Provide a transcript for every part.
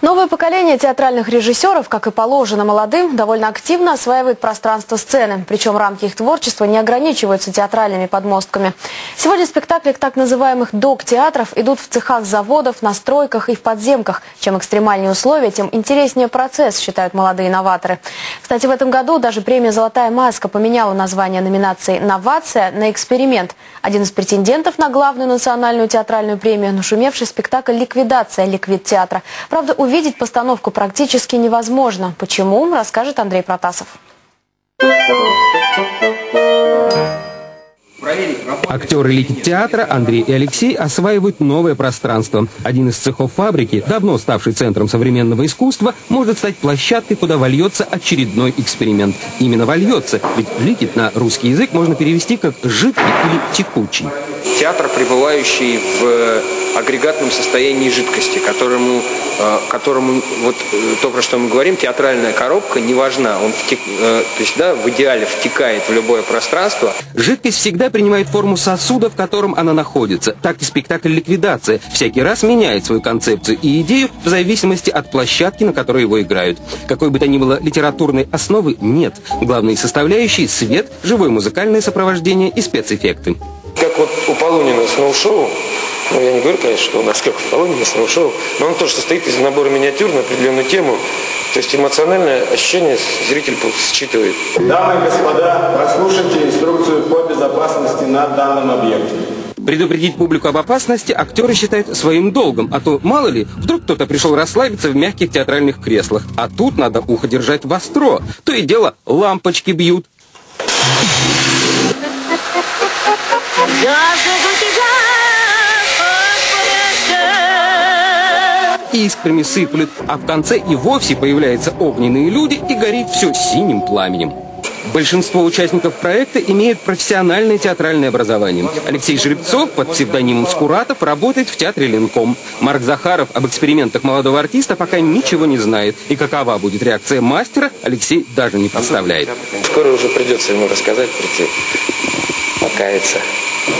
Новое поколение театральных режиссеров, как и положено молодым, довольно активно осваивает пространство сцены. Причем рамки их творчества не ограничиваются театральными подмостками. Сегодня спектакли так называемых док-театров идут в цехах заводов, на стройках и в подземках. Чем экстремальнее условия, тем интереснее процесс, считают молодые новаторы. Кстати, в этом году даже премия «Золотая маска» поменяла название номинации «Новация» на «Эксперимент». Один из претендентов на главную национальную театральную премию – нашумевший спектакль «Ликвидация» Ликвид театра. Правда, увидеть постановку практически невозможно. Почему, расскажет Андрей Протасов. Актеры Ликит театра Андрей и Алексей осваивают новое пространство. Один из цехов фабрики, давно ставший центром современного искусства, может стать площадкой, куда вольется очередной эксперимент. Именно вольется, ведь Ликит на русский язык можно перевести как «жидкий» или «текучий». Театр, пребывающий в агрегатном состоянии жидкости, которому, э, которому вот э, то, про что мы говорим, театральная коробка не важна. Он втек, э, то есть, да, в идеале втекает в любое пространство. Жидкость всегда принимает форму сосуда, в котором она находится. Так и спектакль «Ликвидация» всякий раз меняет свою концепцию и идею в зависимости от площадки, на которой его играют. Какой бы то ни было литературной основы нет. Главные составляющие – свет, живое музыкальное сопровождение и спецэффекты. Как вот у Полунина сноу-шоу, ну, я не говорю, конечно, что у нас как в Полоне сноу-шоу, но он тоже состоит из набора миниатюр на определенную тему. То есть эмоциональное ощущение зритель считывает. Дамы и господа, прослушайте инструкцию по безопасности на данном объекте. Предупредить публику об опасности актеры считают своим долгом, а то, мало ли, вдруг кто-то пришел расслабиться в мягких театральных креслах, а тут надо ухо держать востро. То и дело лампочки бьют. Искрами сыплют, а в конце и вовсе появляются огненные люди и горит все синим пламенем. Большинство участников проекта имеют профессиональное театральное образование. Алексей Жеребцов под псевдонимом Скуратов работает в театре Ленком. Марк Захаров об экспериментах молодого артиста пока ничего не знает. И какова будет реакция мастера, Алексей даже не представляет. Скоро уже придется ему рассказать, прийти, покаяться.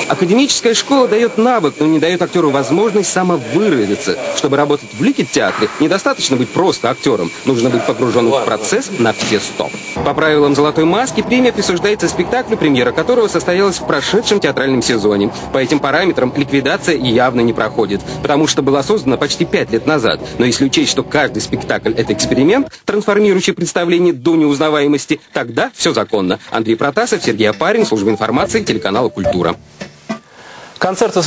Академическая школа дает навык, но не дает актеру возможность самовыразиться. Чтобы работать в Ликит-театре, недостаточно быть просто актером. Нужно быть погруженным в процесс на все сто. По правилам «Золотой маски» премия присуждается спектаклю, премьера которого состоялась в прошедшем театральном сезоне. По этим параметрам ликвидация явно не проходит, потому что была создана почти пять лет назад. Но если учесть, что каждый спектакль – это эксперимент, трансформирующий представление до неузнаваемости, тогда все законно. Андрей Протасов, Сергей Апарин, служба информации, телеканала «Культура». Концерты